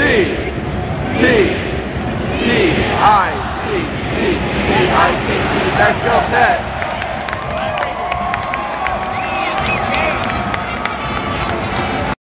T T T I T T T I T T. Let's go, Pat.